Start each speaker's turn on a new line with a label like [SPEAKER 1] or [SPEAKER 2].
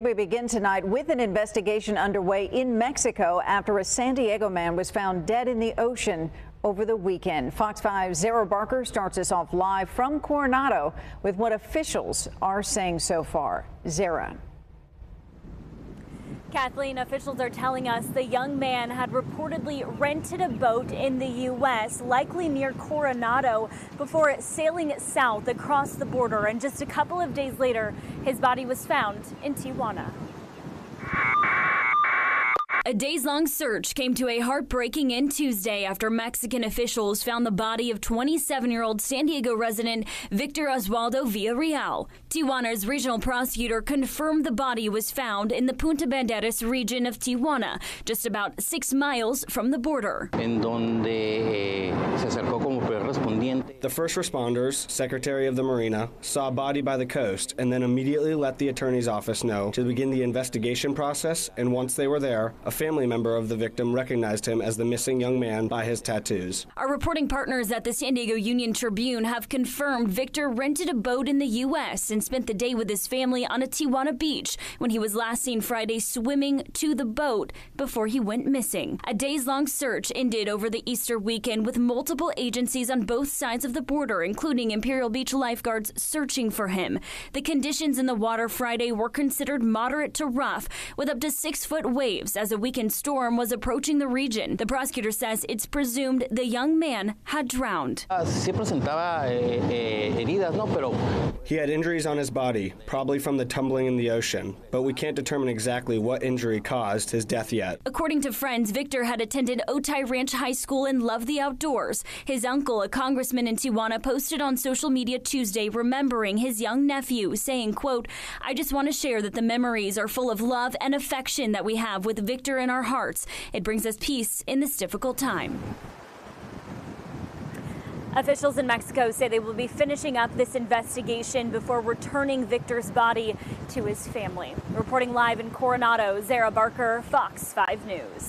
[SPEAKER 1] We begin tonight with an investigation underway in Mexico after a San Diego man was found dead in the ocean over the weekend. Fox 5's Zara Barker starts us off live from Coronado with what officials are saying so far. Zara.
[SPEAKER 2] Kathleen, officials are telling us the young man had reportedly rented a boat in the U.S., likely near Coronado, before sailing south across the border. And just a couple of days later, his body was found in Tijuana. A days long search came to a heartbreaking end Tuesday after Mexican officials found the body of 27 year old San Diego resident Victor Oswaldo Villarreal. Tijuana's regional prosecutor confirmed the body was found in the Punta Banderas region of Tijuana, just about six miles from the border.
[SPEAKER 3] En donde eh.
[SPEAKER 4] The first responders, Secretary of the Marina, saw a body by the coast and then immediately let the attorney's office know to begin the investigation process. And once they were there, a family member of the victim recognized him as the missing young man by his tattoos.
[SPEAKER 2] Our reporting partners at the San Diego Union Tribune have confirmed Victor rented a boat in the U.S. and spent the day with his family on a Tijuana beach when he was last seen Friday swimming to the boat before he went missing. A days long search ended over the Easter weekend with multiple agencies on both sides of the border, including Imperial Beach lifeguards searching for him. The conditions in the water Friday were considered moderate to rough, with up to six foot waves as a weekend storm was approaching the region. The prosecutor says it's presumed the young man had drowned.
[SPEAKER 3] Eh,
[SPEAKER 4] he had injuries on his body, probably from the tumbling in the ocean, but we can't determine exactly what injury caused his death yet.
[SPEAKER 2] According to friends, Victor had attended Otay Ranch High School and loved the outdoors. His uncle, a congressman in Tijuana, posted on social media Tuesday remembering his young nephew, saying, quote, I just want to share that the memories are full of love and affection that we have with Victor Victor in our hearts. It brings us peace in this difficult time. Officials in Mexico say they will be finishing up this investigation before returning Victor's body to his family. Reporting live in Coronado, Zara Barker, Fox 5 News.